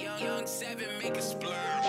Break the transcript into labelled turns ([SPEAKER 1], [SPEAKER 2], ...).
[SPEAKER 1] Young, young seven, make a splurge.